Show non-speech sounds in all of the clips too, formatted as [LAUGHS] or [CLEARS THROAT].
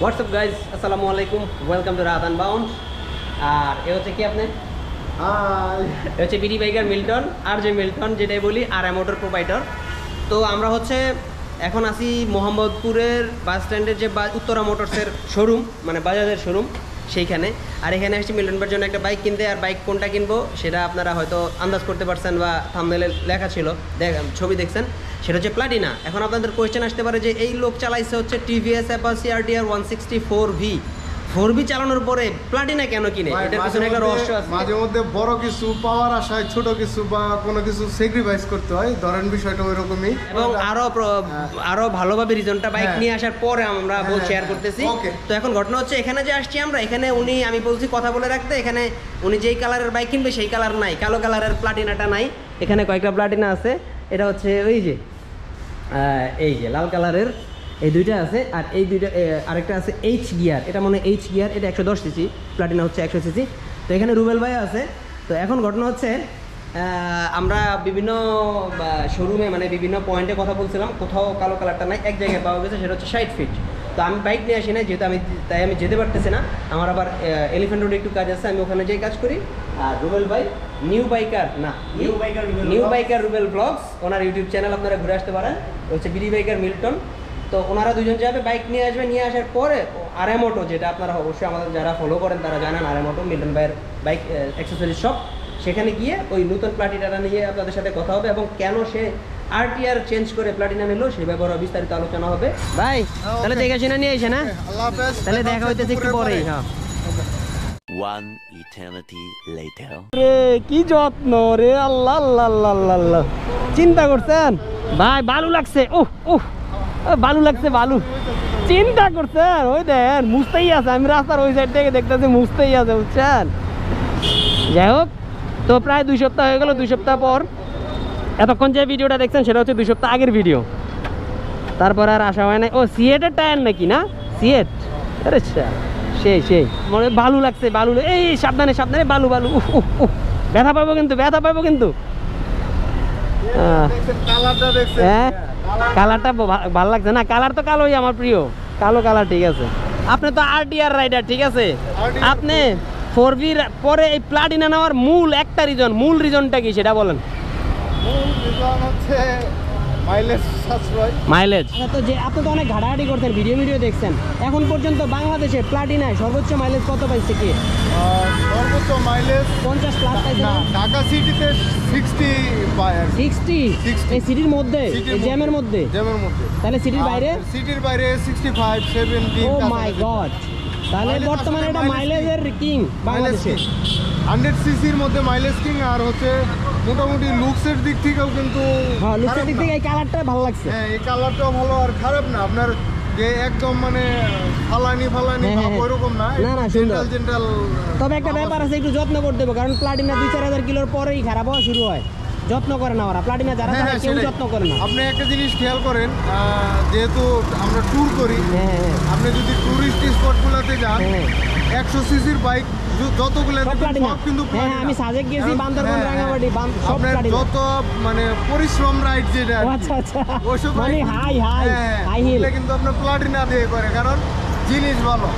WhatsApp guys আসসালামু আলাইকুম welcome to রাত বাউন্ড আর এ হচ্ছে কি আপনি? [LAUGHS] এ হচ্ছে বিডি বাইকার মিল্টন আর যে মিল্টন যেটাই বলি আর এ মোটর প্রোভাইডার তো আমরা হচ্ছে এখন আসি মোহাম্মদপুরের বাস স্ট্যান্ডের যে উত্তরা মোটরসের শোরুম মানে বাজাজের শোরুম সেইখানে। আর এখানে আসছি মিল্টন ভাইয়ের জন্য একটা বাইক কিনতে। আর বাইক কোনটা কিনবো সেটা আপনারা হয়তো আন্দাজ করতে পারছেন বা থামনেলে লেখা ছিল। দেখ ছবি দেখছেন। সেটা হচ্ছে প্লাটিনা এখন আপনাদের কোয়েশ্চেন আসতে পারে যে এই লোক চালাইছে হচ্ছে TVS Apache R T R one sixty four V four V চালানোর পরে প্লাটিনা কেন কিনে? এটার পিছনে একটা রহস্য আছে। মাঝে মধ্যে বড় কিছু পাওয়ার আশায় ছোট কিছু বা কোনো কিছু স্যাক্রিফাইস করতে হয়। ধরেন বিষয়টা ওই রকমই এবং আরও প্র- আরও ভালোভাবে রিজনটা বাইক হ্যাঁ। নিয়ে আসার পরে আমরা বল হ্যাঁ, শেয়ার হ্যাঁ, করতেছি। তো এখন ঘটনা হচ্ছে এখানে যে আসছি আমরা এখানে উনি আমি বলছি কথা বলে রাখতে এখানে উনি যেই কালারের বাইক কিনবে সেই কালার নাই। কালো কালারের প্লাটিনাটা নাই। এখানে কয়েকটা প্লাটিনা আছে। এটা হচ্ছে ওই যে এই যে, লাল কালারের এই দুইটা আছে, আর এই দুইটা আরেকটা আছে এইচ গিয়ার এটা মনে এইচ গিয়ার এটা একশো দশ সিসি প্লাটিনা হচ্ছে একশো সিসি তো এখানে রুবেল ভাই আছে। তো এখন ঘটনা হচ্ছে আমরা বিভিন্ন শোরুমে মানে বিভিন্ন পয়েন্টে কথা বলছিলাম, কোথাও কালো কালারটা নাই, এক জায়গায় পাওয়া গেছে, সেটা হচ্ছে সাইড ফিট তো আমি বাইক নিয়ে আসি না যেহেতু আমি তাই আমি যেতে পারতেছি না। আমার আবার এলিফেন্ট রোডে একটু কাজ আছে আমি ওখানে যেই কাজ করি। আর রুবেল ভাই নিউ বাইকার না new biker new biker Rubel blogs ওনার ইউটিউব চ্যানেল আপনারা ঘুরে আসতে পারেন। হচ্ছে বিডি বাইকার মিল্টন তো ওনারা দুজন যাবে বাইক নিয়ে আসবে নিয়ে আসার পরে আরএমোটো যেটা আপনারা অবশ্যই আমাদের যারা ফলো করেন তারা জানেন আরএমোটো মিল্টন ভাইয়ের বাইক অ্যাক্সেসরিজ শপ সেখানে গিয়ে ওই নতুন প্লাটিনাটা নিয়ে আপনাদের সাথে কথা হবে এবং কেন সে আরটিআর চেঞ্জ করে প্লাটিনা নিল সেই ব্যাপারে বিস্তারিত আলোচনা হবে। ভাই তাহলে দেখে শুনে নিয়ে এসে না? আল্লাহ হাফেজ তাহলে দেখা হইতেছে একটু পরেই হ্যাঁ। One eternity later. রে কি যত্ন রে আল্লাহ আল্লাহ আল্লাহ আল্লাহ আল্লাহ। চিন্তা করছেন? ভাই বালু লাগছে ওহ ওহ ও, বালু লাগছে বালু। চিন্তা করছেন? ওই দেন মুছতেই আছে। আমি রাস্তার ওই সাইড থেকে দেখতেছি মুছতেই আছে বুঝছেন? যাই হোক তো প্রায় দুই সপ্তাহ হয়ে গেল দুই সপ্তাহ পর এতক্ষণ যে ভিডিওটা দেখছেন সেটা হচ্ছে দুই সপ্তাহ আগের ভিডিও। তারপর আর আসা হয় নাই। ও সিয়েটের টায়ার নাকি না? সিয়েট? আরে সেই সেই। মনে বালু লাগছে বালু এই সাবধানে সাবধানে বালু বালু ব্যথা পাবো কিন্তু ব্যথা পাবো কিন্তু। হ্যাঁ কালারটা ভালো লাগছে না? কালার তো কালোই আমার প্রিয়। কালো কালার ঠিক আছে। আপনি তো আরটিআর রাইডার ঠিক আছে? আপনি ফোর পরে এই প্লাটিনা নেওয়ার মূল একটা রিজন মূল রিজনটা কি সেটা বলেন। মূল হচ্ছে মাইলেজ সাশ্রয়। মাইলেজ তো যে আপনি তো অনেক ঘাটাঘাটি করছেন ভিডিও ভিডিও দেখছেন। এখন পর্যন্ত বাংলাদেশে প্লাটিনায় সর্বোচ্চ মাইলেজ কত পাইছে কি? সর্বোচ্চ মাইলেজ পঞ্চাশ প্লাস পাইছে না? ঢাকা সিটিতে সিক্সটি সিক্সটি এই সিটির মধ্যে? এই জ্যামের মধ্যে। জ্যামের মধ্যে। তাহলে সিটির বাইরে? সিটির বাইরে sixty five seventy oh my god তাহলে বর্তমানে এটা মাইলেজের কিং বাংলাদেশে। হান্ড্রেড সিসির মধ্যে মাইলেজ কিং আর হচ্ছে মোটামুটি লুকসের দিক থেকেও কিন্তু হ্যাঁ লুকের খারাপ দিক থেকে এই কালারটা ভালো লাগছে। হ্যাঁ এই কালারটাও ভালো আর খারাপ না। আপনার যে একদম মানে ফালানি ফালানি হ্যাঁ, হ্যাঁ। ওইরকম না না, না, জেন্টাল জেন্টাল তবে একটা ব্যাপার আছে। একটু যত্ন করতে হবে কারণ প্লাটিনা দুই চার হাজার কিলোর পরেই খারাপ হওয়া শুরু হয়। যত্ন করে না ওরা। প্লাটিনা যারা হ্যাঁ, হ্যাঁ, কেউ যত্ন করে না। আপনি একটা জিনিস খেয়াল করেন যেহেতু আমরা ট্যুর করি হ্যাঁ হ্যাঁ। আপনি যদি টুরিস্ট স্পটগুলোতে যান হ্যাঁ। একশো সিসির বাইক যতগুলো কিন্তু হ্যাঁ হ্যাঁ, আমি। সাজেক গেছি বান্দরবন হ্যাঁ, রাঙামাটি সব যত মানে পরিশ্রম রাইড যেটা কি, আচ্ছা আচ্ছা। মানে bike- হাই হাই হ্যাঁ, হাই হিল কিন্তু আপনার প্লাটিনা দিয়ে করে কারণ জিনিস ভালো।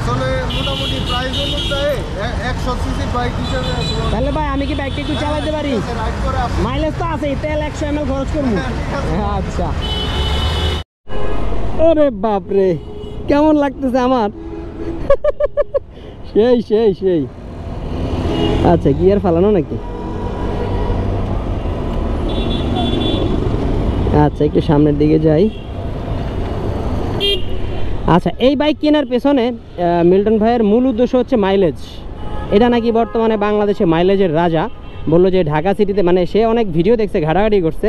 আসলে মোটামুটি প্রাইস অনুযায়ী এ- একশো সিসি বাইক হিসেবে তাহলে ভাই আমি কি বাইকটা একটু চালাতে পারি? মাইলেজ তো আছে তেল একশো এম খরচ করব। আচ্ছা। ওরে বাপরে কেমন লাগতেছে আমার? [LAUGHS] সেই সেই সেই। আচ্ছা গিয়ার ফালানো নাকি? আচ্ছা একটু সামনের দিকে যাই। আচ্ছা এই বাইক কেনার পেছনে মিল্টন ভাইয়ের মূল উদ্দেশ্য হচ্ছে মাইলেজ এটা নাকি বর্তমানে বাংলাদেশে মাইলেজের রাজা। বলল যে ঢাকা সিটিতে মানে সে অনেক ভিডিও দেখছে, ঘাটাঘাটি করছে।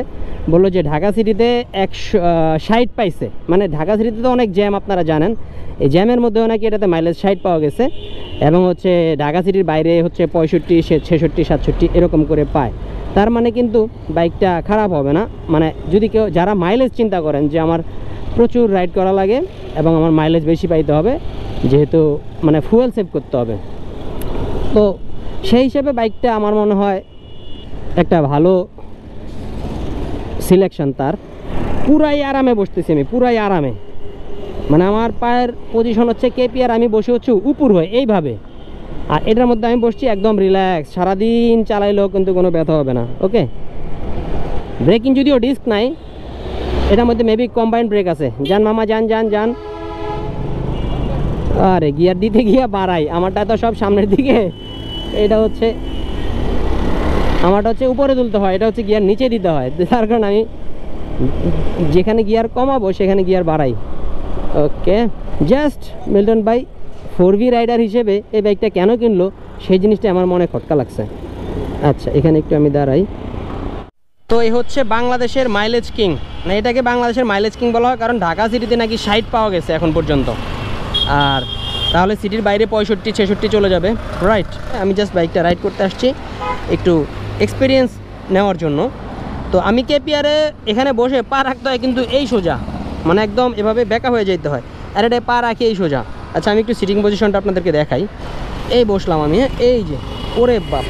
বলল যে ঢাকা সিটিতে একশো ষাট পাইছে। মানে ঢাকা সিটিতে তো অনেক জ্যাম আপনারা জানেন। এই জ্যামের মধ্যেও নাকি এটাতে মাইলেজ ষাট পাওয়া গেছে এবং হচ্ছে ঢাকা সিটির বাইরে হচ্ছে পঁয়ষট্টি ছেষট্টি, সাতষট্টি এরকম করে পায়। তার মানে কিন্তু বাইকটা খারাপ হবে না। মানে যদি কেউ, যারা মাইলেজ চিন্তা করেন যে আমার প্রচুর রাইড করা লাগে এবং আমার মাইলেজ বেশি পাইতে হবে, যেহেতু মানে ফুয়েল সেভ করতে হবে। তো সেই হিসেবে বাইকটা আমার মনে হয় একটা ভালো সিলেকশন তার, পুরাই আরামে বসতেছি আমি, পুরাই আরামে। মানে আমার পায়ের পজিশন হচ্ছে কেপিআর আমি বসে হচ্ছে উপর হয়ে, এইভাবে। আর এটার মধ্যে আমি বসছি একদম রিল্যাক্স সারাদিন চালাইলেও কিন্তু কোনো ব্যথা হবে না ওকে ব্রেকিং যদিও ডিস্ক নাই, এটার মধ্যে মেবি কম্বাইন্ড ব্রেক আছে। যান মামা, যান যান যান। আরে গিয়ার দিতে গিয়া বাড়াই, আমারটা তো সব সামনের দিকে। এটা হচ্ছে আমারটা হচ্ছে উপরে তুলতে হয়, এটা হচ্ছে গিয়ার নিচে দিতে হয়। তার কারণে আমি যেখানে গিয়ার কমাবো, সেখানে গিয়ার বাড়াই। Okay just Milton by four V rider হিসেবে এই বাইকটা কেন কিনলো, সেই জিনিসটা আমার মনে খটকা লাগছে। আচ্ছা এখানে একটু আমি দাঁড়াই। তো এই হচ্ছে বাংলাদেশের মাইলেজ কিং মানে এটাকে বাংলাদেশের মাইলেজ কিং বলা হয়, কারণ ঢাকা সিটিতে নাকি ষাট পাওয়া গেছে এখন পর্যন্ত। আর তাহলে সিটির বাইরে পঁয়ষট্টি, ছেষট্টি চলে যাবে। রাইট আমি জাস্ট বাইকটা রাইড করতে আসছি। একটু এক্সপিরিয়েন্স নেওয়ার জন্য। তো আমি কেপিআরে এখানে বসে পা রাখতে হয় কিন্তু এই সোজা। মানে একদম এভাবে বেঁকা হয়ে যেতে হয়। আর এটা পা রাখি এই সোজা। আচ্ছা আমি একটু সিটিং পজিশনটা আপনাদেরকে দেখাই। এই বসলাম আমি, এই যে, ওরে বাপ।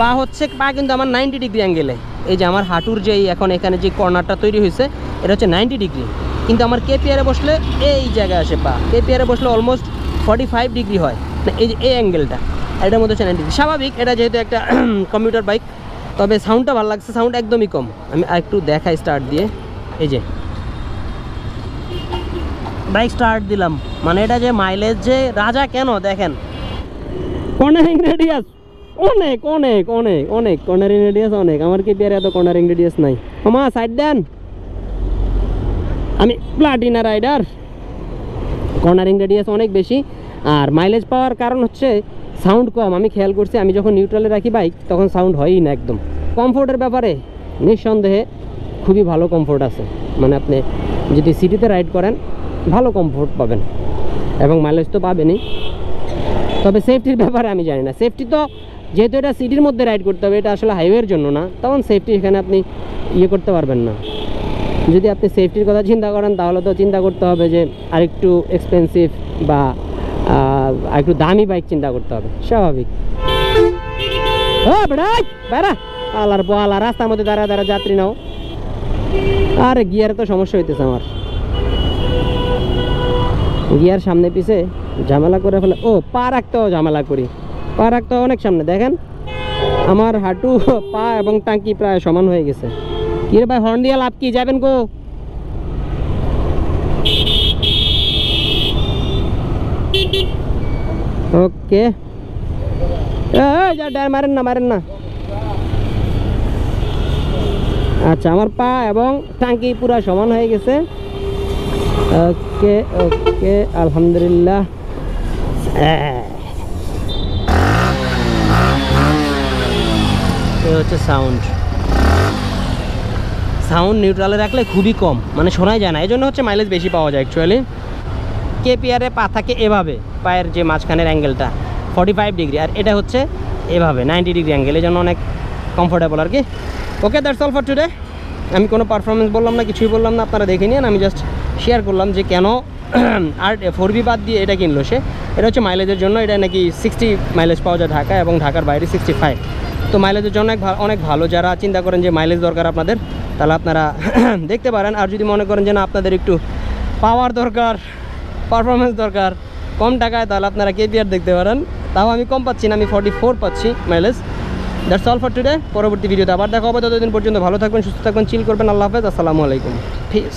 পা হচ্ছে, পা কিন্তু আমার নাইনটি ডিগ্রি অ্যাঙ্গেলে এই যে আমার হাঁটুর যেই এখন এখানে যে কর্নারটা তৈরি হয়েছে, এটা হচ্ছে নাইনটি ডিগ্রি কিন্তু আমার কেপিআরে বসলে এই জায়গায় আসে পা। কেপিআরে বসলে অলমোস্ট ফর্টি ফাইভ ডিগ্রি হয়। না এই যে, এই অ্যাঙ্গেলটা এটার মধ্যে হচ্ছে নাইনটি স্বাভাবিক, এটা যেহেতু একটা [CLEARS THROAT] কম্পিউটার বাইক তবে সাউন্ডটা ভালো লাগছে। সাউন্ড একদমই কম। আমি একটু দেখাই স্টার্ট দিয়ে। এই যে। বাইক স্টার্ট দিলাম। মানে এটা যে মাইলেজ যে রাজা কেন? দেখেন। কর্নারিং রেডিয়াস অনেক অনেক অনেক অনেক। কর্নারিং রেডিয়াস অনেক। আমার কি পেয়ারে এত কর্নারিং রেডিয়াস নাই? আমা সাইড দেন। আমি প্লাটিনা রাইডার কর্নারিং রেডিয়াস অনেক বেশি। আর মাইলেজ পাওয়ার কারণ হচ্ছে সাউন্ড কম, আমি খেয়াল করছি, আমি যখন নিউট্রালে রাখি বাইক তখন সাউন্ড হয়ই না একদম। কমফোর্টের ব্যাপারে নিঃসন্দেহে খুবই ভালো কমফোর্ট আছে। মানে আপনি যদি সিটিতে রাইড করেন, ভালো কমফোর্ট পাবেন এবং মাইলেজ তো পাবেনই। তবে সেফটির ব্যাপারে আমি জানি না। সেফটি তো যেহেতু এটা সিটির মধ্যে রাইড করতে হবে, এটা আসলে হাইওয়ের জন্য না, তখন সেফটি এখানে আপনি ইয়ে করতে পারবেন না। যদি আপনি সেফটির কথা চিন্তা করেন, তাহলে তো চিন্তা করতে হবে যে আরেকটু এক্সপেন্সিভ বা আরেকটু দামি বাইক চিন্তা করতে হবে, স্বাভাবিক। বেড়া। আলার আলা রাস্তার মধ্যে দাঁড়া দাঁড়া যাত্রী নাও। আরে, গিয়ারে তো সমস্যা হইতেছে আমার। গিয়ার সামনে পিছে ঝামেলা করে ফেলে ও, পা রাখতেও ঝামেলা করি। পা রাখতে অনেক সামনে, দেখেন। আমার হাঁটু, পা এবং টাঙ্কি প্রায় সমান হয়ে গেছে। কি রে ভাই, হর্ন দিয়ে লাভ কি? যাবেন গো ওকে। যা ডার মারেন না মারেন না। আচ্ছা আমার পা এবং টাঙ্কি পুরা সমান হয়ে গেছে। ওকে ওকে আলহামদুলিল্লাহ। এই হচ্ছে সাউন্ড। সাউন্ড নিউট্রালে রাখলে খুবই কম মানে শোনাই যায় না। এই জন্য হচ্ছে মাইলেজ বেশি পাওয়া যায় অ্যাকচুয়ালি কেপিআরে পা থাকে এভাবে, পায়ের যে মাঝখানের অ্যাঙ্গেলটা ফর্টি ফাইভ ডিগ্রি আর এটা হচ্ছে এভাবে নাইনটি ডিগ্রি অ্যাঙ্গেল এই জন্য অনেক কমফোর্টেবল আর কি। Okay that's all for today আমি কোনো পারফরমেন্স বললাম না, কিছুই বললাম না, আপনারা দেখে নিন আমি জাস্ট শেয়ার করলাম যে কেন [CLEARS THROAT] আর ফোর বি বাদ দিয়ে এটা কিনলো সে। এটা হচ্ছে মাইলেজের জন্য, এটা নাকি সিক্সটি মাইলেজ পাওয়া যায় ঢাকা এবং ঢাকার বাইরে সিক্সটি ফাইভ তো মাইলেজের জন্য অনেক ভালো, যারা চিন্তা করেন যে মাইলেজ দরকার আপনাদের, তাহলে আপনারা [CLEARS THROAT] দেখতে পারেন। আর যদি মনে করেন যে না, আপনাদের একটু পাওয়ার দরকার পারফরমেন্স দরকার। কম টাকায় তাহলে আপনারা কেপিআর দেখতে পারেন। তাও আমি কম পাচ্ছি না, আমি ফর্টি ফোর পাচ্ছি mileage that's all for today পরবর্তী ভিডিওতে আবার দেখা হবে। ততদিন পর্যন্ত ভালো থাকবেন, সুস্থ থাকবেন চিল করবেন। আল্লাহ হাফেজ। আসসালামু আলাইকুম। পিস